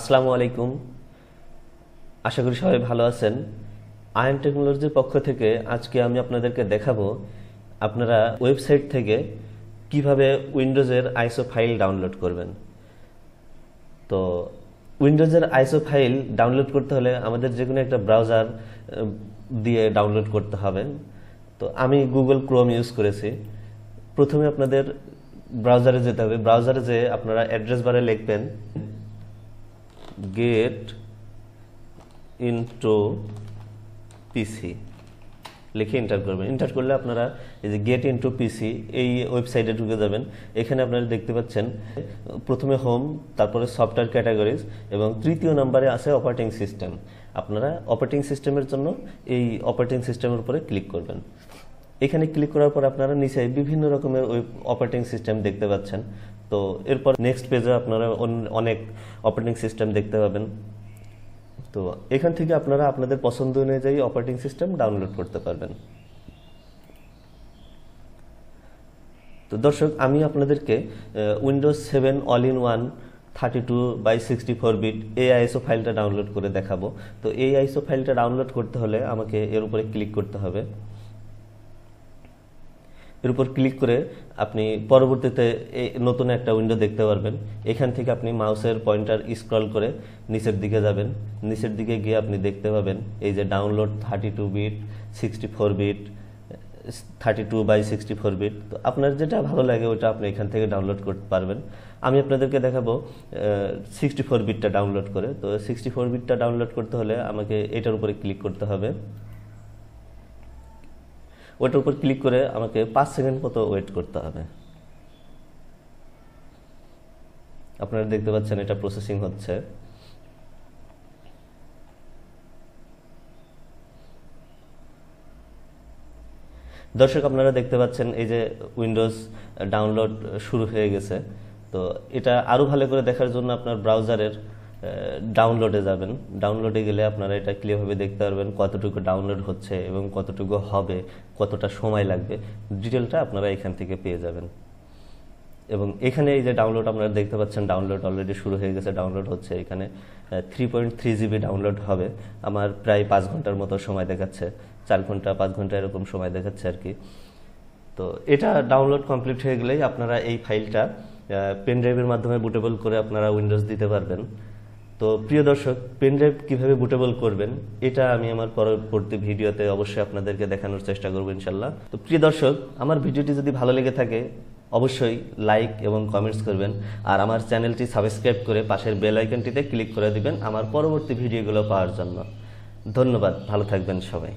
আসসালামু আলাইকুম। আশা করি সবাই ভালো আছেন। আয়ন টেকনোলজির পক্ষ থেকে আজকে আমি আপনাদেরকে দেখাবো আপনারা ওয়েবসাইট থেকে কীভাবে উইন্ডোজের আইসো ফাইল ডাউনলোড করবেন। তো উইন্ডোজের আইসো ফাইল ডাউনলোড করতে হলে আমাদের যে কোনো একটা ব্রাউজার দিয়ে ডাউনলোড করতে হবে। তো আমি গুগল ক্রোম ইউজ করেছি। প্রথমে আপনাদের ব্রাউজারে যেতে হবে। ব্রাউজারে যে আপনারা অ্যাড্রেস বারে লিখবেন। গেট ইনটু পিসি লিখে এন্টার করবেন। এন্টার করলে আপনারা এই যে গেট ইনটু পিসি এই ওয়েবসাইটে ঢুকে যাবেন। এখানে আপনারা দেখতে পাচ্ছেন, প্রথমে হোম তারপরে সফটওয়্যার ক্যাটাগরিজ এবং তৃতীয় নম্বরে আছে অপারেটিং সিস্টেম আপনারা অপারেটিং সিস্টেমের জন্য এই অপারেটিং সিস্টেমের উপরে ক্লিক করবেন। এখানে ক্লিক করার পর আপনারা নিচে বিভিন্ন রকমের ওই অপারেটিং সিস্টেম দেখতে পাচ্ছেন। তো এরপর নেক্সট পেজে আপনারা অনেক অপারেটিং সিস্টেম দেখতে পাবেন। তো এখান থেকে আপনারা আপনাদের পছন্দ অনুযায়ী অপারেটিং সিস্টেম ডাউনলোড করতে পারবেন। তো দর্শক, আমি আপনাদেরকে Windows seven all in one thirty two by sixty four bit এই আইএসও ফাইলটা ডাউনলোড করে দেখাবো। তো এই আইএসও ফাইলটা ডাউনলোড করতে হলে আমাকে এর উপরে ক্লিক করতে হবে। এর উপর ক্লিক করে আপনি পরবর্তীতে নতুন একটা উইন্ডো দেখতে পারবেন। এখান থেকে আপনি মাউসের পয়েন্টার স্ক্রল করে নিচের দিকে যাবেন। নিচের দিকে গিয়ে আপনি দেখতে পাবেন এই যে download thirty two bit sixty four bit thirty two by sixty four bit তো আপনার যেটা ভালো লাগে ওটা আপনি এখান থেকে ডাউনলোড করতে পারবেন। আমি আপনাদেরকে দেখাবো সিক্সটি ফোর বিটটা ডাউনলোড করে। তো সিক্সটি ফোর বিটটা ডাউনলোড করতে হলে আমাকে এটার উপরে ক্লিক করতে হবে। ওটার উপর ক্লিক করে আমাকে পাঁচ সেকেন্ড মতো ওয়েট করতে হবে। আপনারা দেখতে পাচ্ছেন এটা প্রসেসিং হচ্ছে। দর্শক, আপনারা দেখতে পাচ্ছেন এই যে উইন্ডোজ ডাউনলোড শুরু হয়ে গেছে। তো এটা আরও ভালো করে দেখার জন্য আপনার ব্রাউজারের ডাউনলোডে যাবেন। ডাউনলোডে গেলে আপনারা এটা ক্লিয়ারভাবে দেখতে পারবেন কতটুকু ডাউনলোড হচ্ছে এবং কতটুকু হবে, কতটা সময় লাগবে। ডিটেলটা আপনারা এখান থেকে পেয়ে যাবেন। এবং এখানে এই যে ডাউনলোড আপনারা দেখতে পাচ্ছেন ডাউনলোড অলরেডি শুরু হয়ে গেছে ডাউনলোড হচ্ছে। এখানে three point three GB download হবে। আমার প্রায় পাঁচ ঘণ্টার মতো সময় দেখাচ্ছে, চার ঘণ্টা, পাঁচ ঘণ্টা এরকম সময় দেখাচ্ছে আর কি। তো এটা ডাউনলোড কমপ্লিট হয়ে গেলেই আপনারা এই ফাইলটা পেন ড্রাইভের মাধ্যমে বুটেবল করে আপনারা উইন্ডোজ দিতে পারবেন। তো প্রিয় দর্শক পেনড্রাইভ কীভাবে বুটেবল করবেন, এটা আমি আমার পরবর্তী ভিডিওতে অবশ্যই আপনাদেরকে দেখানোর চেষ্টা করব ইনশাল্লাহ তো প্রিয় দর্শক, আমার ভিডিওটি যদি ভালো লেগে থাকে, অবশ্যই লাইক এবং কমেন্টস করবেন, আর আমার চ্যানেলটি সাবস্ক্রাইব করে পাশের বেল আইকনটিতে ক্লিক করে দিবেন আমার পরবর্তী ভিডিওগুলো পাওয়ার জন্য। ধন্যবাদ, ভালো থাকবেন সবাই।